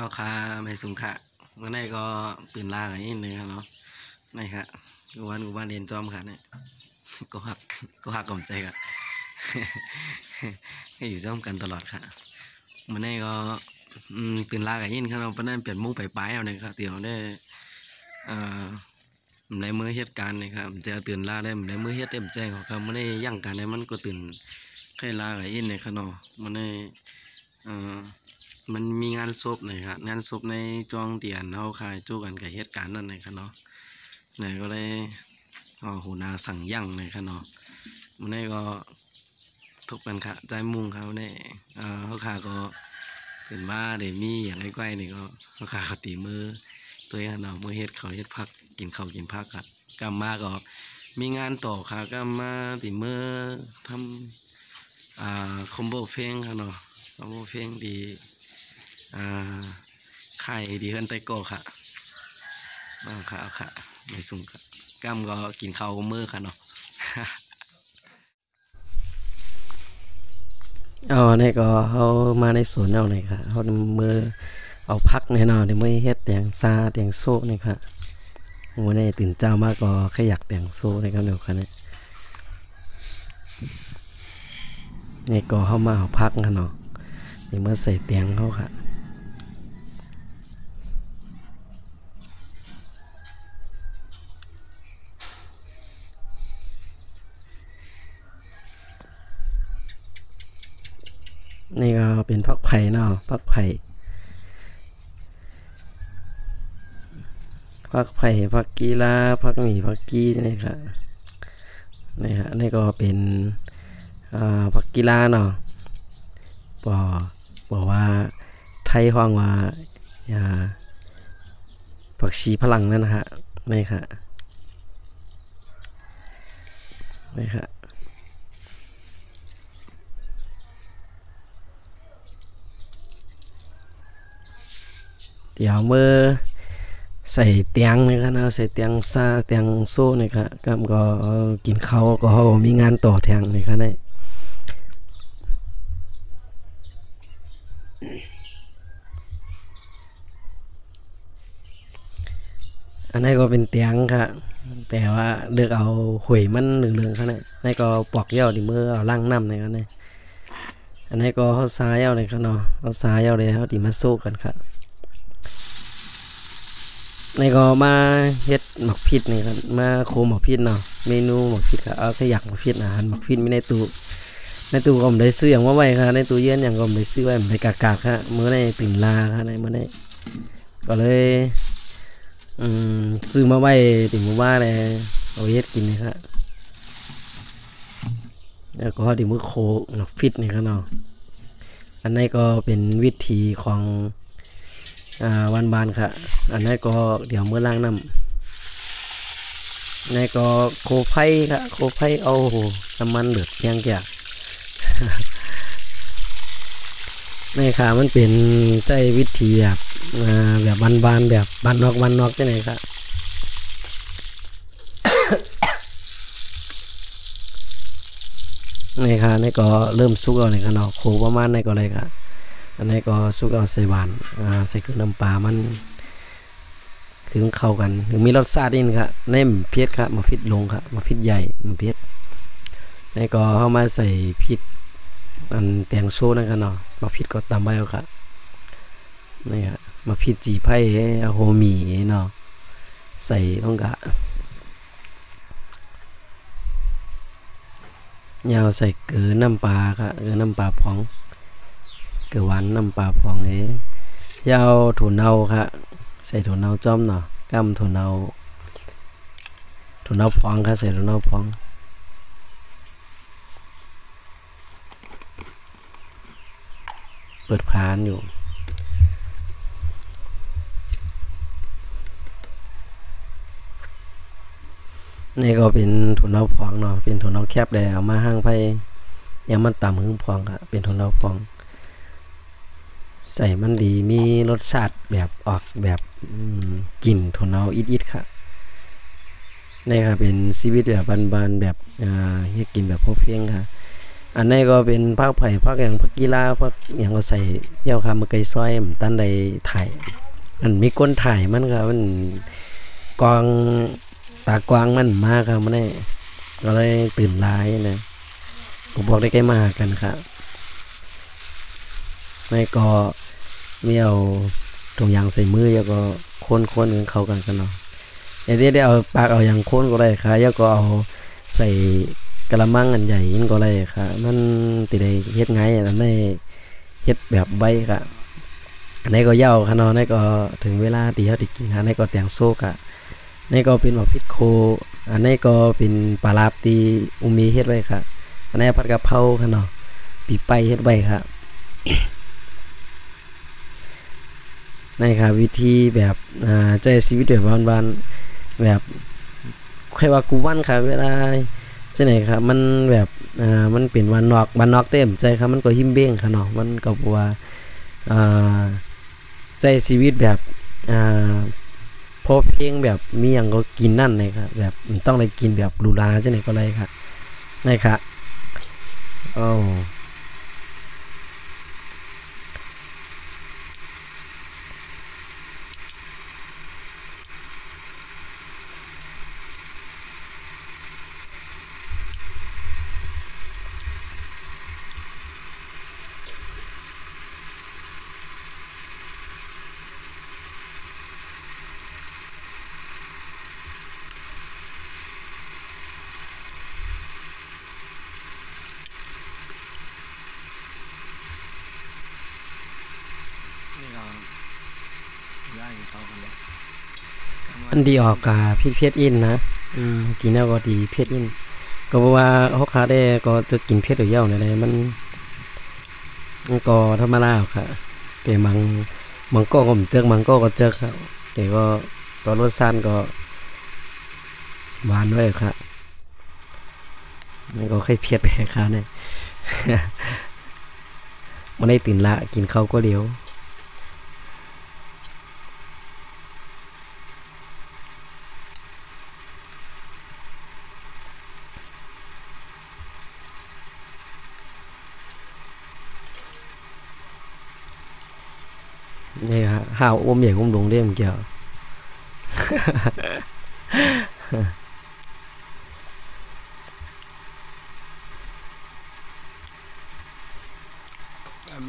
ข้าวคาไม่สูงค่ะเมื่อไหร่ก็ปืนลากอย่างนี้เลยครับเนาะนี่ครับกูวันกูวันเรียนจอมค่ะเนี่ยก็หักก็หักกำใจค่ะให้อยู่ร่วมกันตลอดค่ะเมื่อไหร่ก็อืมปืนลากอย่างนี้ครับเราะเพราะนั้นเปลี่ยนมุ่งไปปลายเอาเลยครับเดี๋ยวได้อ่าในเมื่อเหตุการณ์นะครับเจอตื่นลาได้ในเมื่อเหตุเต็มแจ้งของเขาไม่ได้ยั่งกันในมันก็ตื่นใครลากับอินในขนอมันได้อ่า มันมีงานศพหน่อยครับงานศพในจองเตียนเอาคายจู้กันกับเหตุการณ์นั่นเลยครับเนาะไหนก็เลยอ๋อหูนาสั่งยั่งเลยครับเนาะมันได้ก็ทุกกันค่ะใจมุ่งเขาเนี่ยอ่าเขาขาก็ขึ้นมาเดี๋ยวมีอย่างใกล้ๆนี่ก็เขาขาเขาตีมือตัวเองเนาะมือเฮ็ดเขาเฮ็ดพักกินข้าวกินพักครับกลับมาก็มีงานต่อค่ะก็มาตีมือทำอ่าคอมโบเพลงครับเนาะคอมโบเพลงดี อ่าไข่ดีเฮินไตโก้ค่ะเอาค่ะค่ะไม่สุ่มค่ะกล้ามก็กินข้าวมือค่ะเนาะเอาเนี่ยก็เขามาในสวนเอาหน่ยค่ะเขามือเอาพักแน่นอนเดี๋ยวมือเฮ็ดแตงซาแตงโซ่นี่ค่ะวันนี้ตื่นเจ้ามากก็แค่อยากแตงโซ่นะครับเดี๋ยวค่ะเนี่ยนี่ก็เข้ามาเอาพักกันเนาะนี่เมื่อใส่เตียงเขาค่ะ นี่ก็เป็นพักไผ่เนาะพักไผ่พักไผ่พักกีฬาพักหมีพักกีนี่ครับนี่ฮะนี่ก็เป็นพักกีฬาเนาะบอกบอกว่าไทยห้องว่าผักชีพลังนั่นนะฮะนี่ค่ะนี่ค่ะ เดี๋ยวเมื่อใส่เตียงนี่ครับนะใส่เตียงซาเตียงโซ่นี่ครับก็ก็กินข้าวก็มีงานต่อแทงนี่ครับนี่อันนี้ก็เป็นเตียงครับแต่ว่าเลือกเอาหวยมันเหลืองๆครับนี่นี่ก็ปอกเยี่ยวดิมือเอาล่างน้ำนี่ครับนี่อันนี้ก็เขาซ้ายเอาเลยครับเนาะเขาซ้ายเอาเลยเขาดิมาสู้กันครับ ในก็มาเฮ็ดหมักพิษนี่ครับมาโคหมักพิษเนาะเมนูหมักพิษครับเอาขยักหมักพิษอาหารหมักพิษมีในตู้ในตู้ก็ผมได้ซื้ออย่างว่าไว้ครับในตู้เย็นอย่างก็ผมได้ซื้อไว้ผมได้กากๆครับมื้อในตื่นลาครับในมื้อในก็เลยอืมซื้อมาไว้ถึงมื้อว่าเลยเอาเฮ็ดกินนะครับแล้วก็ที่มื้อโคหมักพิษนี่ครับเนาะอันนี้ก็เป็นวิธีของ วันบานค่ะ อันนี้ก็เดี๋ยวเมื่อล้างน้ำนี่ก็โคไผ่ค่ะโคไผ่เอาโหน้ำมันเดือดเพียงแก่นี่ค่ะมันเป็นใจวิธีแบบอ่าแบบบานบานแบบบานนอกบานนอกจังไหนค่ะนี่ค่ะนี่ก็เริ่มสุกแล้วนี่ค่ะเนาะโคประมาณนี้ก็เลยค่ะ อันนี้ก็สุกเอาใส่หวานใส่เครื่องน้ำปลามันคือเข้ากันถึงมีรสชาตินี่นะครับเน่มเพียดครับมาพิษลงครับมาพิษใหญ่มาพิษนี่ก็เข้ามาใส่พริษอันแตงโซ่นะครับเนาะมาพิษก็ตำไว้เอาครับนี่ครับมาพิษจีไผ่โฮมีเนาะใส่ต้องกะยาวใส่เกลือน้ำปลาครับเกลือน้ำปลาพอง เกลือหวานน้ำปลาพองเอ้ยาวถั่วเน่าครับใส่ถั่วเน่าจ้อมเนาะกำถั่วเน่าถั่วเน่าพองครับใส่ถั่วเน่าพองเปิดพานอยู่นี่ก็เป็นถั่วเน่าพองเนาะเป็นถั่วเน่าแคบแดเอามาห้างไปยังมันต่ำหึงพองครับเป็นถั่วเน่าพอง ใส่มันดีมีรสชาติแบบออกแบบกลิ่นถั่วเนาอิดๆค่ะนี่ค่ะเป็นชีวิตแบบบานๆแบบอ่าเฮ็ดกินแบบพอเพียงค่ะ อันนี้ก็เป็นภาคไผ่ภาคอย่างภาคกีฬาภาคอย่างก็ใส่เย้าคามาไกลซอยตันใดถ่ายอันมีก้นถ่ายมันครับมันกองตากวางมันมากครับมันได้ก็เลยตื่นร้ายนะผมบอกได้ใกล้มากันครับ ไม่ก็มีเอาตรงยางใส่มือแล้วก็ค้นๆกันเข้ากันกันเนาะไอ้ที่ได้เอาปากเอาอย่างค้นก็ได้ครับแล้วก็เอาใส่กระมังอันใหญ่นี่ก็เลยค่ะ มันติได้เฮ็ดไงอันนี้เฮ็ดแบบใบค่ะอันนี้ก็เย้าค่ะเนาะอันนี้ก็ถึงเวลาที่เฮาได้กินค่ะอันนี้ก็แตงโซกอะอันนี้ก็เป็นบักพริกโค อันนี้ก็เป็นปลาลาบที่อุมีเฮ็ดไว้ค่ะ อันนี้ผัดกะเพราค่ะเนาะปีไปเฮ็ดไว้ค่ะ นี่ค่ะวิธีแบบใจชีวิตแบบบ้านๆแบบใครว่ากูวันค่ะเวลาจังไหนครับมันแบบอ่ามันเป็นวันนอกวันนอกเต็มใจครับมันก็หิมเบ้งค่ะเนาะมันก็บว่าอ่าใจชีวิตแบบอ่าพอเพียงแบบมีหยังก็กินนั่นเลยครับแบบต้องได้กินแบบหรูหราจังไหนก็เลยครับนี่ครับโอ้ อันดีออกกาพี่เพชรอินนะอืมกินแล้วก็ดีเพชรอิน ก็เพราะว่าเขาค้าได้ก็จะกินเพชรหรือเย้าเนี่ยเลยมันก็ธรรมดาค่ะแต่บางบางก็ก็ผมเจอบางก็ก็เจอครับแต่ก็ก็รสชาติก็หวานด้วยครับมันก็ค่อยเพียดไปค่ะเนี่ยมันได้ตื่นละกินข้าวก็เดียว นี่ฮะห้าวอมใหญ่อมหลงเรียมเกี่ยว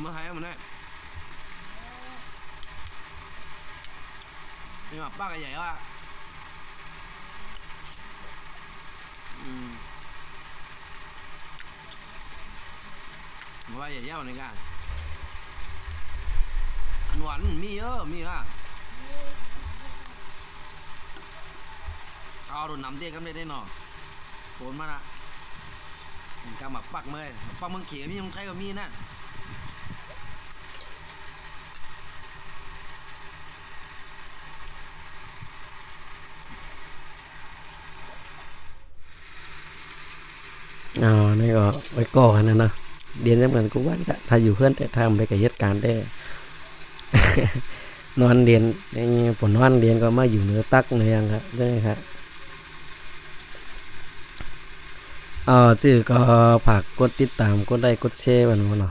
เมื่อไหร่มันได้นี่มาป้ากันใหญ่ว่ะอืมว่าใหญ่เย้าในกันอัน หวานมีเยอะมีอะเอาโดนน้ำเตี้ยกันได้ได้หนอโดนมาละมันกำหมักปักเมยปักเมืองเขียมีเมืองไทยก็มีนะอ๋อนี่ก็ไว้ก่อกันนะเนาะเรียนจำกันกูว่าก็ถ้าอยู่เพื่อนแต่ทำไปกับเหตุการณ์ได้ นอนเรียนนี่ผมนอนเรียนก็มาอยู่เหนือตักเหนือยังครับใช่ไหมครับอ๋อจื่อก็ผักกดติดตามกดไลค์กดแชร์มันมาเนาะ